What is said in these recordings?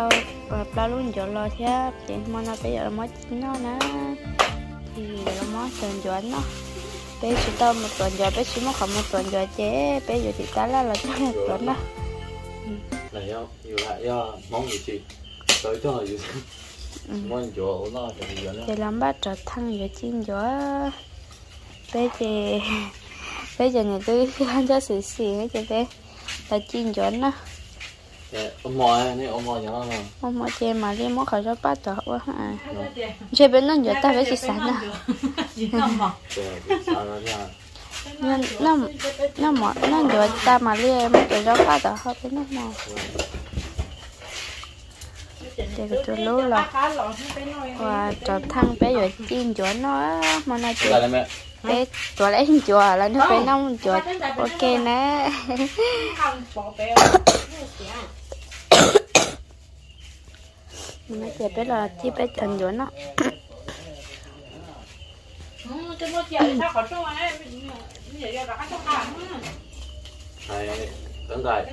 tao ờ, và luôn chỗ lo thế thì mà nó bây giờ là mới chín nó nè. Thì nó mới tuần cho nó bây giờ tao một tuần rồi bây giờ mới không một tuần rồi chế bây giờ thì tao là là tao một tuần đó là do dù là do món gì chị? Tới cho là dù món chỗ ổn lo thì giờ nó thì làm bát trở thăng giờ chín giờ bây giờ bây giờ nhà tôi ăn cho sự xì ấy cho bé là chín giờ nè. 엄마 네 엄마 영어 엄마 제 말이 뭐 가져 봤다 와 제배는 여다 왜 지사나 엄마 나나나난 여다 말이 뭐 가져 봤다 하고는 뭐 để cho lú là và cho thăng bé rồi chim chỗ nó mà nó chỉ bé chỗ lấy chùa là nó phải nông chùa ok nè nó chỉ biết là chi biết thần rồi nó đúng rồi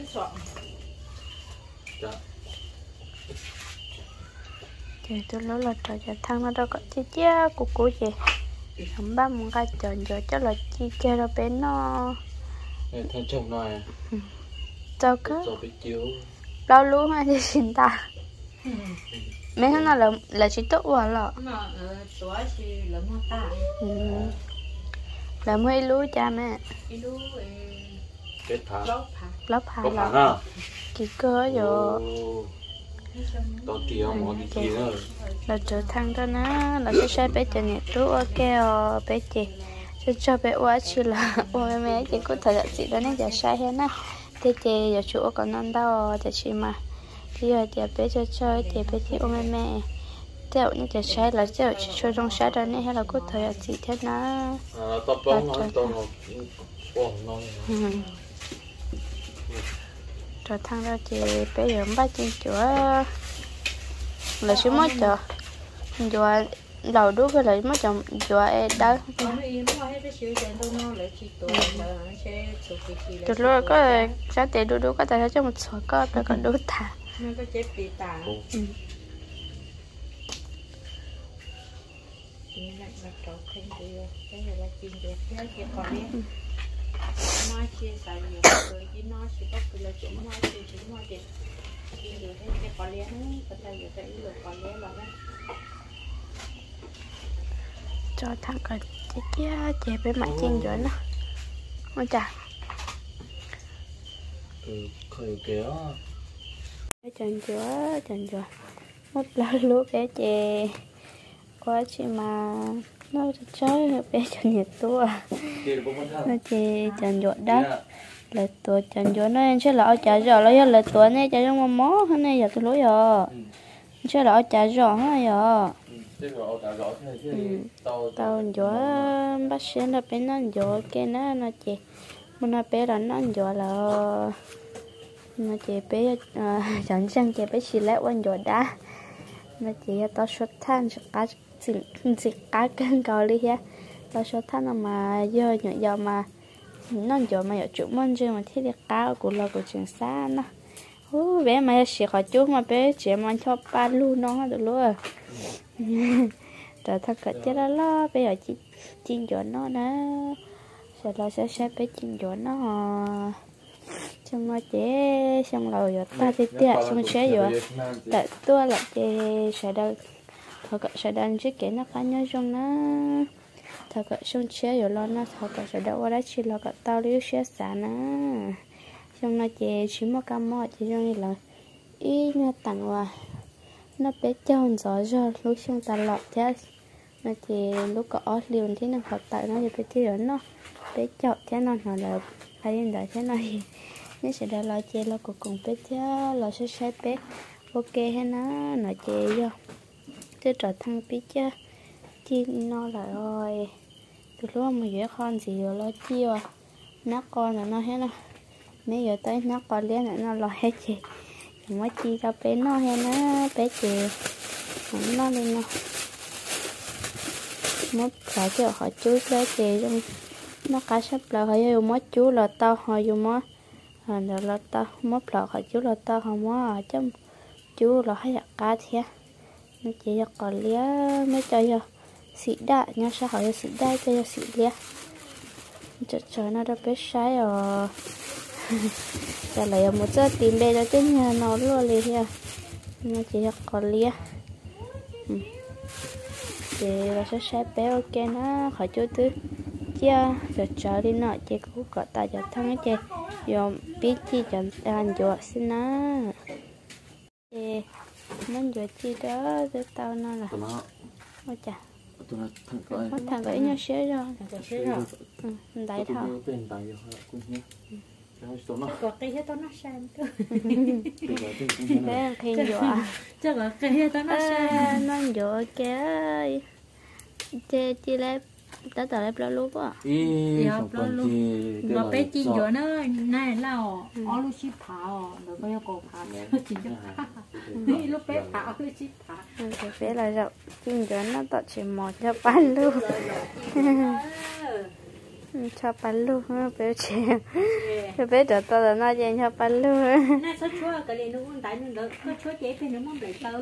chị tôi lỡ là trò trời thang nó đâu có chi chia của cô gì, không ba muốn ra chọn giờ chắc là chi chia ra bên nó. Thằng chồng nói tao cứ? Lâu luôn mà chị xin ta mấy hôm là là chỉ tốt quá lọ? Là mới ừ. lú cha mẹ. Lớp hà lớp chỉ cơ rồi đó kia mà kia đó là trở thăng đó nó là cái xe bé chờ nhẹ tú ờ, ok ờ bé cho cho bé quá chứ ôi mẹ chị cũng thật sự đó nên giờ sai hết á. Thế chị giờ chú còn non đau chị mà giờ để bé cho chơi để bé thì ôm mẹ. Theo những cái trái là theo chỉ cho trong trái đó nên hay là có thời gì thế nó. Là cho thằng ra chị bé giờ ba chân chữa. Là xíu mới chờ giờ đầu đuối cái là lại mới chồng giờ e đó từ lúc có trái tiền đuối đuốc có thể cho một số có phải còn đuối thả. มันก็เจ็บปีตาอืมกินแบบแบบเราเค็มเดียวแค่เรากินเดียวแค่เค็มก่อนนี้น้อยเชี่ยใส่เยอะเลยกินน้อยชิบก็คือเราจุ่มน้อยเชี่ยจุ่มน้อยเด็กกินเดียวแค่เค็มก่อนเลี้ยงก็ใส่เยอะใส่เยอะก่อนเลี้ยงเราเนี่ยจอทางก็เจ๊เจ๊เจ๊ไปหมายจริงด้วยนะมาจากเออเคยเกี่ยว Chẳng chúa, chẳng chúa Một lần lúc bé chè. Quá chị mà Nó chơi bé chẳng nhiệt tua. Nó chè chẳng chúa đó Là tua chẳng chúa nó em sẽ lỡ chả rõ Lấy là tua này chả giống mồm mó. Hôm nay giờ tôi lối rồi. Em sẽ lỡ chả rõ hả giờ Tao chúa bác sĩ là bé nó chúa kia nó nó chè. Mà nó bé là nó chúa là nó chỉ bé ờ, chẳng chẳng chỉ bé chỉ lấy quan rồi đã nó chị ờ, tao xuất than sẽ cá chỉ chỉ cá cân cầu đi ha. Tao xuất than mà giờ nhỏ giờ mà, nó giờ mà giờ chỗ mình chứ mà thấy được cá của lo của trường xa nó. Ô bé mà chỉ khỏi chú mà bé chỉ mà cho ba luôn nó được luôn. Rồi thật cả chết đó lo bây giờ chỉ chỉ giờ nó nè sẽ đó sẽ sẽ bé chỉ giờ nó xong rồi chế xong rồi rồi ta thì tiệt xong chế rồi tại tôi là chế sẽ đâu thật cả sẽ đang chứ cái nó cá nhau trong nó. Thật cả xong chế rồi lo nó thật cả sẽ đâu qua đó chỉ là cả tao liu chế xả nó. Xong nó chế chỉ một cam mò chỉ trong như là ý nó tặng qua nó bé cho gió rồi lúc xong ta lọt thế. Nó thì lúc có liền thế nó học tại nó thì bé thì nó. Bé chọn thế nó nó là phải đến đó thế này nó sẽ đã lo chơi lo cuộc cùng bé chứ, lo sẽ sẽ bé ok hết nó nó chơi vô. Thế trở thăng bé chứ. Chi nó là rồi. Từ lúc mà dễ con gì rồi lo chiêu nó con là nó hết nó mấy giờ tới nó con liền nó lo hết chị. Mới chi cho bé nó hay nó bé chị. Nó lên nó. Mất cả cho họ chú bé chị trong nó cả sắp là họ dùng mất chú là tao họ dùng mất anh rồi là ta mất lọ khỏi chú là ta không có ờ, chứ chú là hay cá thế nó chỉ còn lia mới cho giờ xị đa nhau sao hỏi xị đa cho giờ xị lia chờ chờ nó đã biết sai rồi. Giờ lấy một giờ tìm bê cho tên nhà nó luôn liền nha nó chỉ còn lia thì là sẽ sẽ bé ok nó, khỏi chú tư chia cho chờ đi nọ chị cũng có tài cho thằng chị dùng biết chi cho anh chuột xin nó chị muốn chuột chi đó để tao nó là ôi chà. nó thằng gửi nhau xế rồi ừ đại thọ có cái hết nó sang cơ. Ăn khen dọa chắc là cái hết nó sang à nó dọa kìa chị chị lấy tới tờ lấy bao lúc á. Ý xong nó còn luôn. chi mà bé chín chỗ nó này là ở lúc ship phá rồi có yêu cầu phá chỉ cho đi lúc bé phá lúc Ừ, thì bé là rộng chim cho nó tọt chỉ một cho bán luôn. Ừ, cho bán luôn bé cho bé trở to là nó dành cho bán luôn. Nè số chúa cái này nó cũng tại nó được có chúa chế thì nó muốn để tao.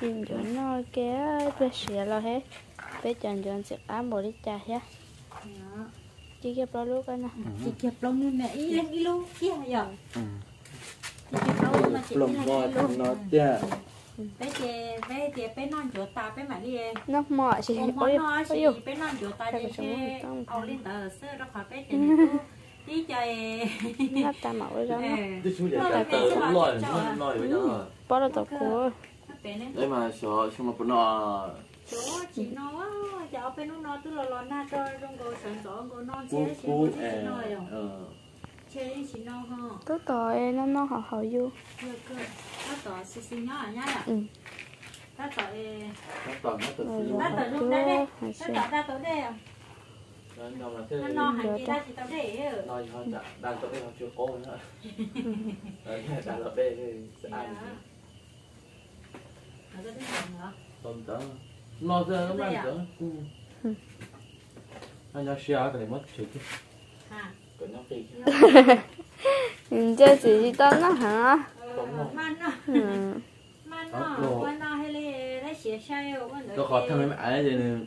Chim cho nó kia bé xỉa lo hết bé chọn chọn sẽ ám bộ đi chả hết chỉ cái bao lúc anh chị kẹp lông luôn mẹ ý lên đi luôn kia giờ Ừ. chị kẹp lông mà chị lên voi đi luôn nó chả bé chè bé chè bé non chỗ ta bé mà đi nó mỏi Ông ôi ôi chị ôi bé non chỗ ta đi là nó chơi ông lên tờ sơ đó khỏi bé chè đi chơi nó ta mỏi rồi đó để cả tờ cũng lòi nó nó là tàu của bé này đấy mà sợ xong mà bọn nó chỗ chị nó cháu bé nó nó tức là lo na cho trong cô sản rõ cô non chế chị chị à nó rồi. ờ. Chế chị nó ha tốt tội nó nó họ họ vô. Nó tỏ xì xì nhỏ nhá ừ. Nó tỏ nó toàn nó rồi nhiên rồi nó tỏ lúc đây họ nó tỏ ra tỏ đây nó nó no hẳn gì ra chị tỏ đây nó cho đã đang chỗ đây nó chưa có nữa. Đấy đang thì sẽ ăn nó có cái gì nữa không tớ nó giờ nó ăn tớ anh nhớ share cái này mất chuyện chứ. Cái nó đi ừ chơi gì gì tao nó hả? Man nó ừ. man nó man nó hay là lấy sai rồi tôi khó thằng mấy mẹ thì ừ.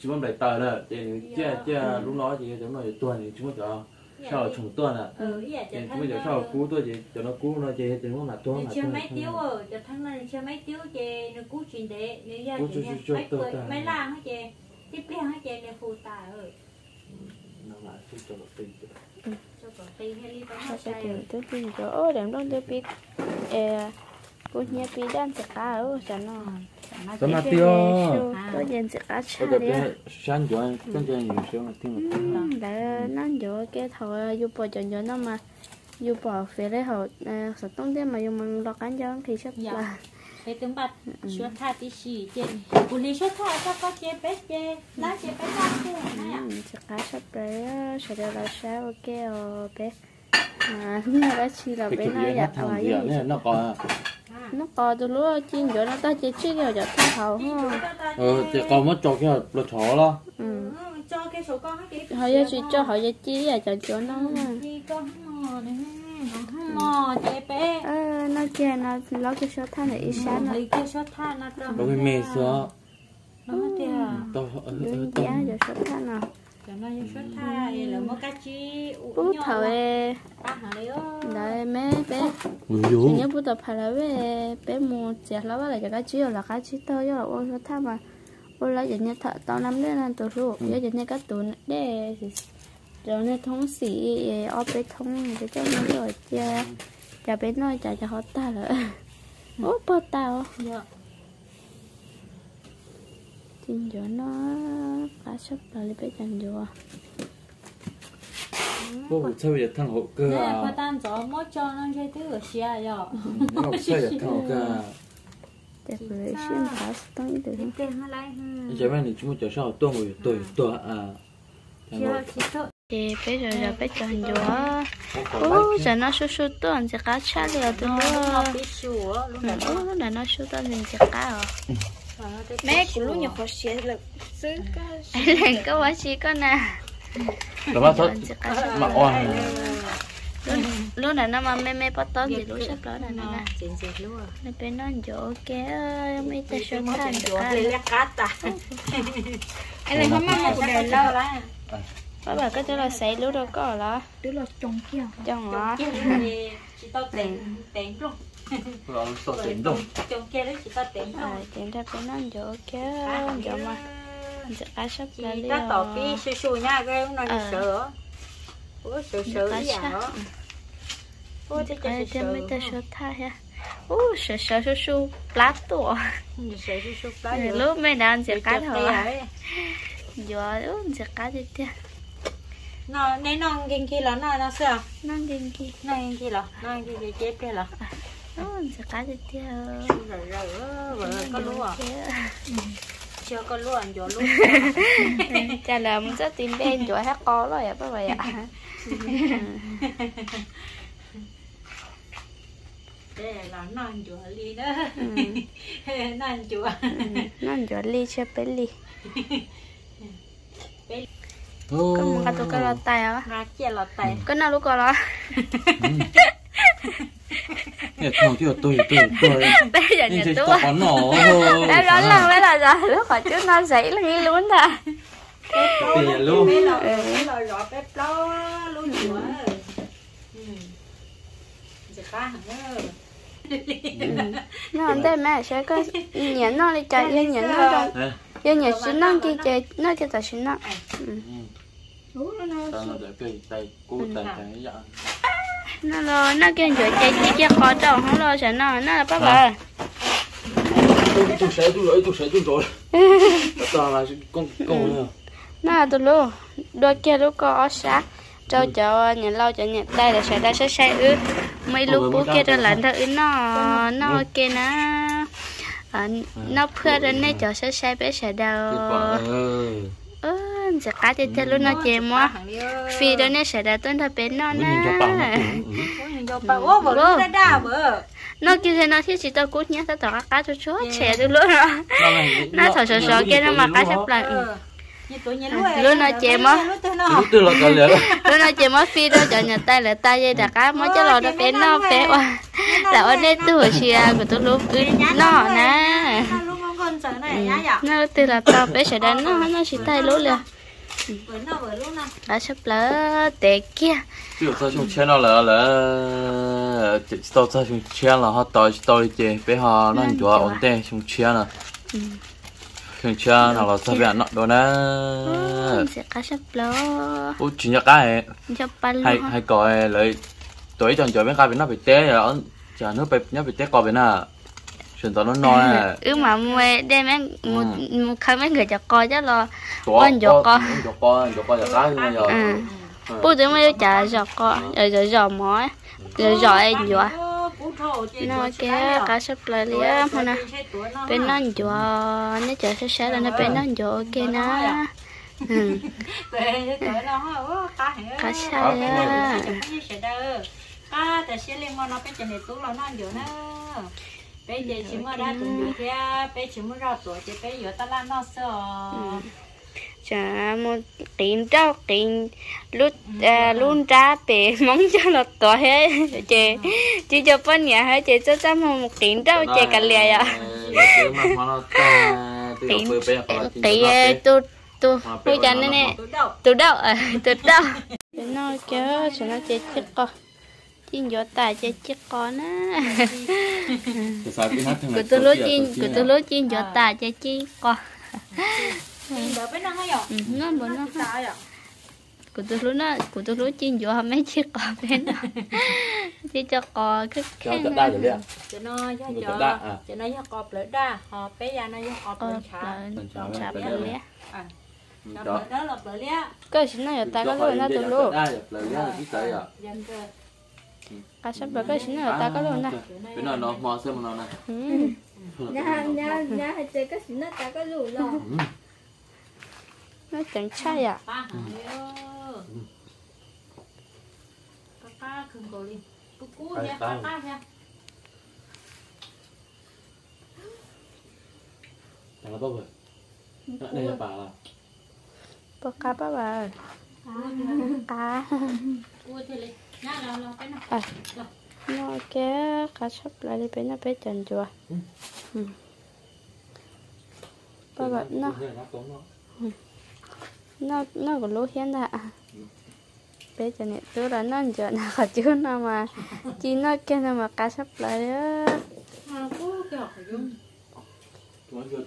Chúng mình phải tờ là thì chia chia lúc đó thì chúng nó tuần thì chúng nó sau trùng tuần à? Ừ dạ thì cho chúng mình sau cú tôi thì cho nó cú nó thì chúng nó là tuần là chưa mấy tiếu rồi cho thằng này chưa mấy tiếu chè nó cú chuyện đệ. Nếu giờ thì mấy tôi cười mấy lang hết chè. Tiếp theo hết chè này phù tài rồi nó là cái cho nó tiền cho còn tiền hay đi họ hết tới tìm chỗ. Ô đếm đông tôi biết. Ê cô nhớ bị đan sẽ cá ở cho nó mà Cái tiêu. có dân sẽ cá đi cái sáng cho anh cái cho nhiều số mà tiếng đã nó chỗ cái thầu yêu bỏ chọn cho nó mà. Yêu bỏ phía đấy họ sẽ tông thế mà yêu mình lo cán cho thì chắc Dạ. là cái tiếng bát sữa tha tí xì chè cú lý sữa tha sao có chè bé chè lá chè bé lá à Ừ, sẽ cá sắp đấy sẽ đưa là sao ok rồi bé. Mà nó đã chi là bé nó nó thằng vào gì nữa nó còn nó còn từ lúc chín chỗ nó ta chỉ chơi kiểu cho thằng hậu ha. ờ thì còn mất cho cái là chó đó. Ừ. Cho cái số con hết chị? Họ giờ chỉ cho họ giờ chi là cho chỗ nó mà đi con mò chè bé. Ờ nó kia nó lo cái số thằng này ít sáng nó. lấy cái số tha nó nó cái mê sữa. Nó hết tiền tao ờ tao giá cho số thằng nào nó là bút ba hàng đấy mấy bé chỉ nhớ bút tập phải là bé mua chè là lại cho cái chi là cái chi to cho ô số thằng mà ô lấy giờ nhớ thợ tao nắm đấy là tụi ruột giờ giờ nhớ cái tụi để rồi nó thông xỉ ở bé thông để cho nó rồi cha cha bé nói cha cho họ ta là ố bơ tao tin cho nó cá sắp là lấy bé chẳng vô cô sao bây giờ thằng hộ cơ nè à? có tan gió mỗi cho nó chơi thứ ở xe rồi. Nó sao giờ thằng hộ cơ à? Xuyên phá tăng được. Giờ mấy này chúng ta sao tuần rồi tuổi tuổi à. thì bây giờ giờ bé chẳng vô ô giờ nó số số tuần sẽ cá chả liều Ừ, này ô lúc này nó tuần thì sẽ cá rồi mẹ của lúc nhập khó xé là xứ cái lần có quá chi con nè. Rồi mà thôi. Mà oan. Lúc này nó mà mê mê bắt tóm thì lúc sắp đó là nó nè. Luôn nó bên nó chỗ kia mấy tay số chuyện được chỗ cả. lấy lá cá ta. Anh này không mang một đời lâu bà bà cái đó là xảy lúc đâu có là đứa là chồng kia. Chồng nó chỉ tao tiền tiền luôn kia đấy chỉ tao tiền à thôi tiền ra bên nó chỗ kia chỗ mà. giờ cá sắp chị là đi ta tỏ cái su su nha cái nó sợ. Ủa sợ sợ cá gì sắp à ủa thế cái cho thêm sợ mấy tay số tha ha. Ô sợ sợ su su plát tổ sợ su su tới lúc mấy đàn giờ cá thôi. thôi giờ uống giờ cá đi tiêu nó nên nó kinh kia là nó nó sợ nó đi kia. Nó kinh kia là nó kinh kia chết đây là giờ cá đi tiêu rồi rồi có lúa à chưa có lúa anh chỗ lúa chả là muốn rất tin đen chỗ hát có rồi à vậy ạ đây là anh chỗ ly đó anh chỗ nó chỗ ly chưa bé ly có có một cái tôi cái lo tay. Tay có nào lúc có lo Nè, thôi chứ tôi tôi tôi bây giờ nhà tôi. có nổ đã rõ lần mới là giờ lúc hồi trước nó dậy là nghi luôn ta tiền luôn. là rõ bé lo luôn cá hẳn nó ăn đây mẹ sẽ có nhẫn nó đi chạy yên nhẫn nó Nè, yên nhẫn xin nó kia chạy nó. kia ta xin nó. Nó nó tao là để cây tay cú tay tay dạ nó lo nó kia chỗ chạy kia khó trồng không lo sợ nó nó là bác bà. Tôi tôi rồi tôi sẽ tôi rồi tao là con con nữa nó là tôi luôn. Đôi kia lúc có ở sát cho cho nhà lâu cho nhà đây là sẽ đã sẽ sai ư mấy lúc bố kia ra lạnh thôi nó nó kia nó ờ, nó phơi ra nên cho sẽ sai bé sẽ đâu cái quả ờ ơ sẽ cá thì thế luôn nó chém quá phi đó nên sẽ đã tuân theo bé nó mới nhìn cho bằng nó nè Ủa, vợ lúc đã đa vợ nó kia thế nó thiết chỉ tao cút nhá tao tao cá cá cho chó trẻ tôi luôn rồi. Nó thở sờ sờ kia nó mà cá sắp lại. Ừ. Luôn nó. Tôi nó cái lẽ lúc nó chỉ mới phi đó cho nhà tay là tay dây đã cá mới cho lò nó bé nó bé quá. Là ở đây tôi chia của tôi lúc ứ nó nè. Nó luôn dạ từ là tao bé sẽ đánh nó nó chỉ tay lúc liền vợ nó vợ lúc nào đã sắp lỡ tệ kia. Chứ sao chúng chen nó là là chỉ tao sao chúng chen là họ tao tao đi chơi bé họ nó chúa ổn định chúng chen là chúng chen là là sao bé nó đó nè sẽ cá sắp lỡ. Ủa chuyện nhà cái hay hay coi lấy tuổi chọn chọn bên cái bên nó bị té rồi chả nó bị nó bị té coi bên nào chuyển tao nó nói à ừ mà mua đem mấy một một khăn mấy người cho coi chứ lo Có- Con giọt có- con. giọt con giọt con giọt cái luôn giờ ừ bố tôi mới trả giò con rồi rồi giò mỏi rồi giò em giò nó kia cá sắp lỡ lia mà nè bên nó giò nó chờ sẽ sẽ là nó bên nó giò kia nè ừ cá sai á cáแต่เชื่อเลี้ยงมันเอาไปจะในตู้เรานั่นอยู่นะ bây giờ chỉ mua ra tụi nhỏ thế bé chỉ mua ra tuổi chỉ bé giờ ta la ừ, nó sợ chả một tiền cho tiền lúc luôn ra bé mong cho là tuổi hết chị chị cho bên nhà hết chị cho cho một tìm cho chị cả lẹ à. tìm tiền tôi tôi tôi cho nên nè. tôi đâu. Tôi đâu nó chứ nó chết chết coi chiên gió tài chết chết con á. Của tôi lúa chiên của tôi lúa chiên gió tài chết chết con. Đỡ bên nó hay à ừ, nó bữa nó à của tôi lúa nó của tôi lúa chiên gió mấy chiếc cò bên đó. Chỉ cho cò cái cho cái cho à cho nó cho cho à? cho nó cho cọp lỡ đa họ bé ra nó cho cọp lỡ chả là lẽ nó lỡ đó. là lỡ lẽ cái gì nó ta có lúa nó tôi lúa cái à cá sắp là cái gì nó ta có lúa nè cái nào nó mò xem nó này. Ừ. nhà nhà nhà hay chơi cái gì nó ta có rủ rồi. Nó chẳng sai à. Cá cá khừng cầu đi. Cú cú nha cá cá nha. Thằng nó bao rồi đây là bà là bò cá bà bà cá. Cú lo cái à. Nó cái cá sắp lại đi bên nó bên chân chùa ừ. Bà bảo nó nó nó có lúa hiến đã bé cho nên tôi là nó giờ nào có chứ nào mà chỉ nó kia nào mà cá sắp lại á chưa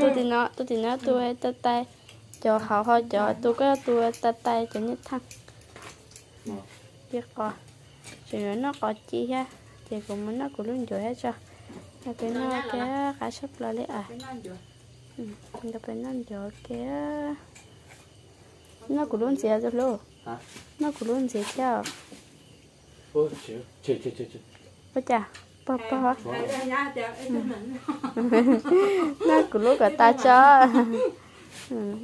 tôi thì nó tôi thì nó tôi tay tay cho họ họ cho tôi có tôi tay tay cho nhất thằng biết coi chỉ nữa nó có chi ha? Thì cũng muốn nó cũng luôn rồi hết cho nó cái nó cái cá sắp lại đấy à? Cái rồi ừ nó rồi cái nó cũng luôn gì rồi luôn. Nó cũng luôn gì cho. Ôi, chịu, chịu, chịu, chịu bố chà cái cái mình nó cũng lúc cả ta cho. Ừ.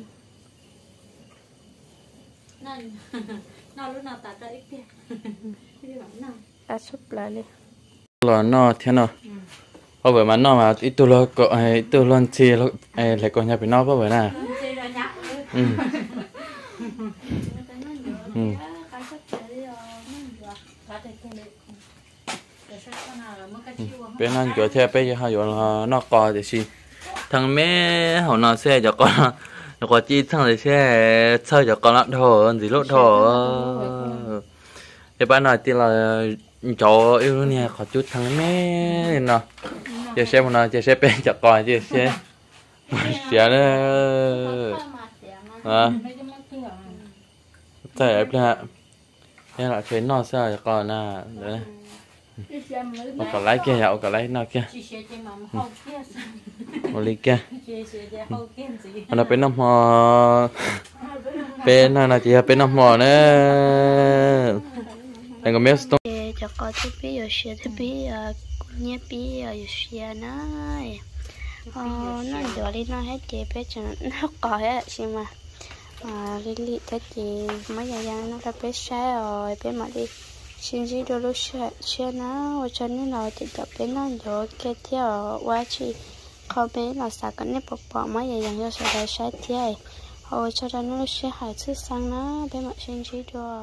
nó nó lúc nào ta ta ít cái bản nào cá sắp lại đi Là nó thế nào? Ở bởi mà nó mà ít tôi lo có ít lo chi lo ai lại có nhà bị nó có bởi nè ra Ừ. Ừ. bên anh chỗ theo hai chỗ là nó có thì gì thằng mẹ họ nó xe cho con nó có chi thằng này xe chơi cho con lắm thôi gì lúc thôi. thì bạn nói thì là chỗ yêu nè có chút thằng mẹ nè giờ xe mà nó giờ xe bên cho con giờ xe xe đó à tại em là em là chuyện nó sao cho con nè đấy đi xem lấy kia nhậu còn lấy nó kia? Chị sẽ kia? Một kia chị sẽ gì nó bên năm mò. Bên nào là bên năm mò nữa anh có biết không cho con thứ bí ở xe thứ bí nhé ở xe này nó giờ đi nó hết chị bé cho nó có hết, chị mà. À đi thế chị mấy giờ nó đã bé sai rồi bé mà đi xin gì đôi lúc xe xe nó cho nên là chị tập bên nó giờ cái theo quá chị không bé là sao cái này bọc bọc mấy giờ giờ cho sẽ ได้ sai thế hồi cho ra nó sẽ hại sức sang nó bên mặt xin gì đôi